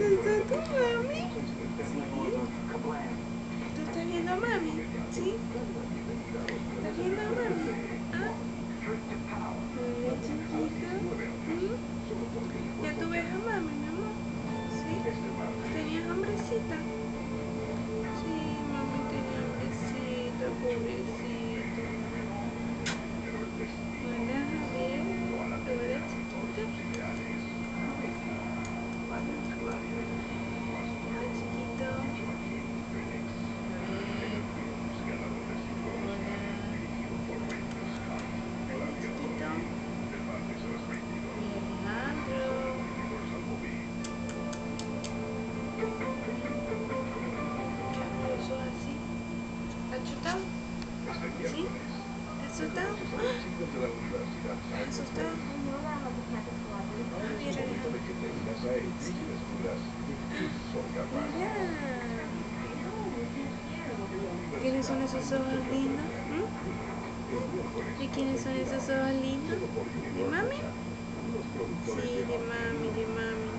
¿Estás mami? ¿Sí? ¿Tú estás viendo a mami? ¿Sí? ¿Estás viendo a mami? ¿Ah? Chiquita. ¿Mm? ¿Ya tú ves a mami, mi amor? ¿Sí? ¿Tenías hambrecita? Sí, mami tenía hambrecita, pobrecita. Asustado? ¿Ah? ¿Asustado? Mira, Mira. ¿Quiénes son esos ojos lindos? ¿Mm? ¿Y quiénes son esos ojos? ¿De mami? Sí, de mami, de mami.